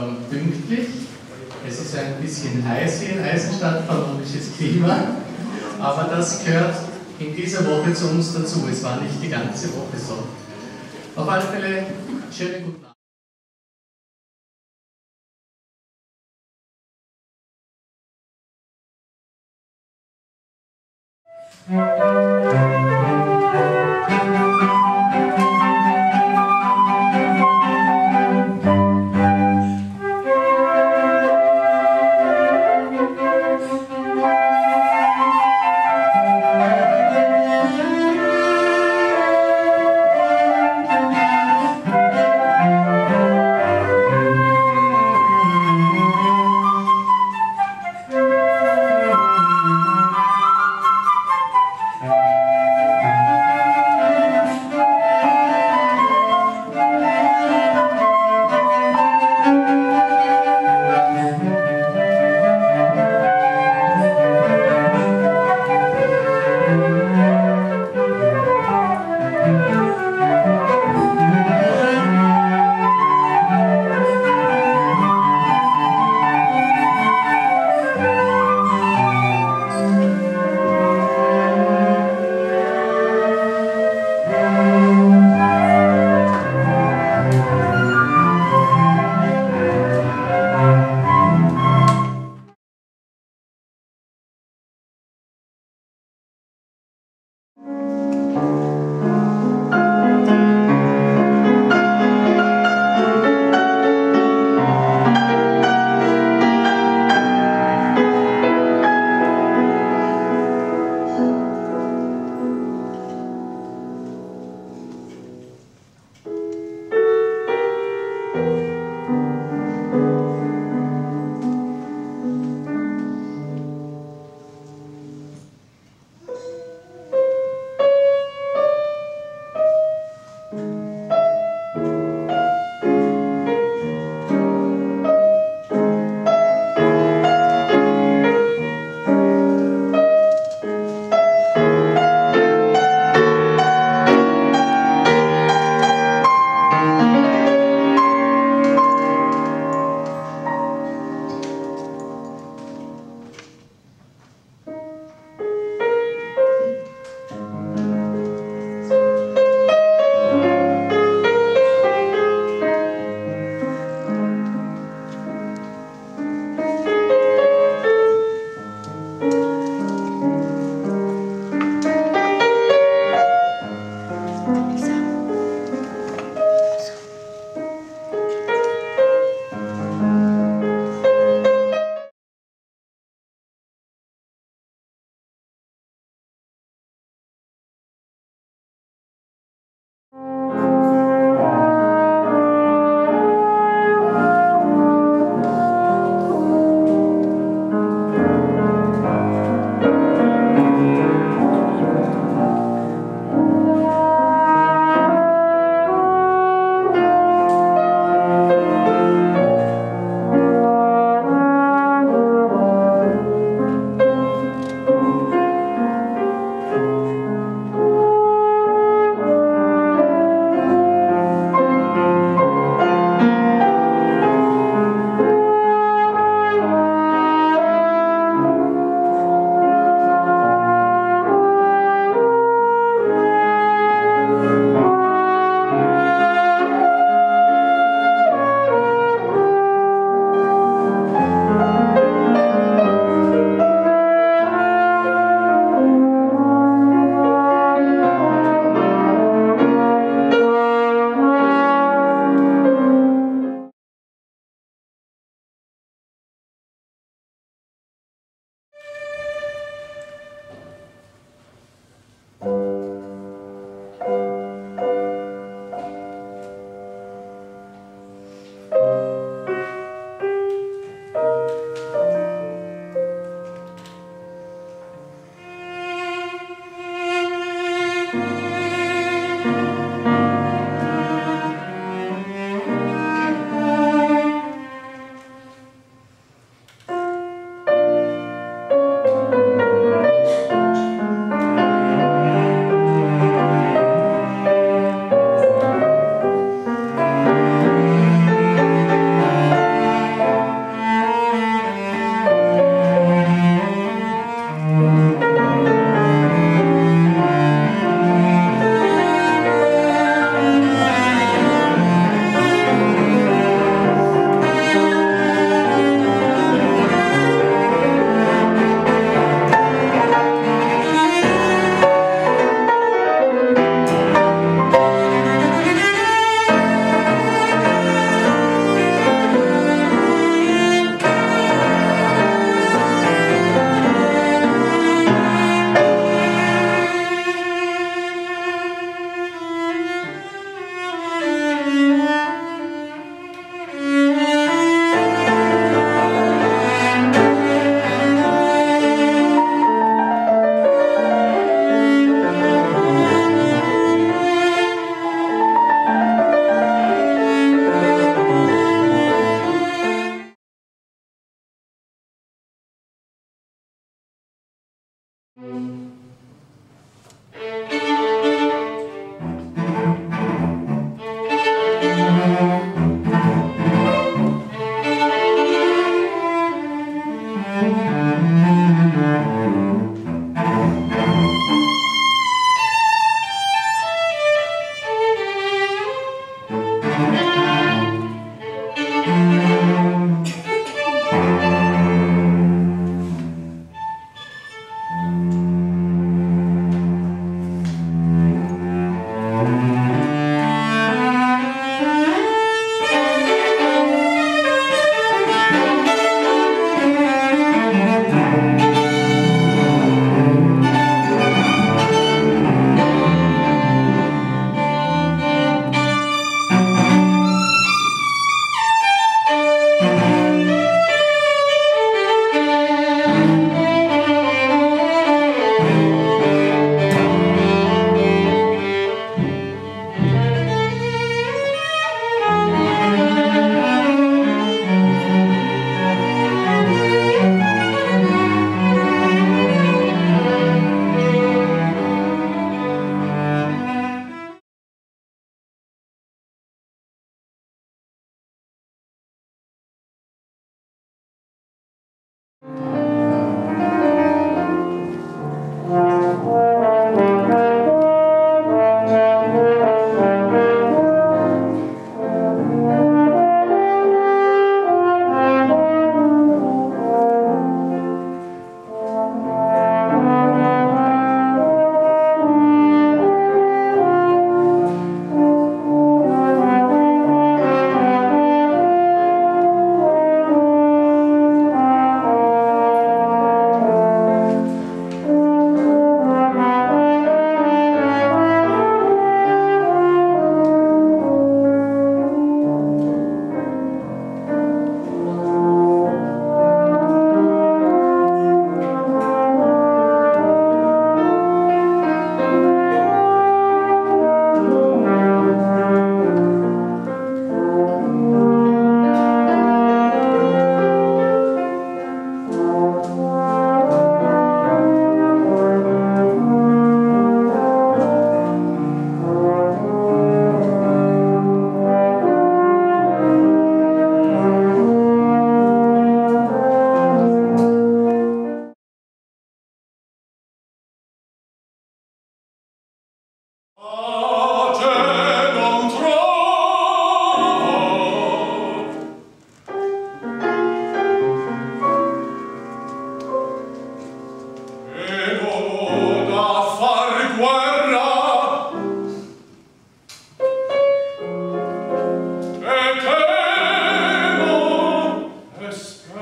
ähm, pünktlich. Es ist ein bisschen heiß hier in Eisenstadt, vermutliches Klima, aber das gehört in dieser Woche zu uns dazu. Es war nicht die ganze Woche so. Auf alle Fälle, schönen guten Abend. Thank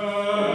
Amém.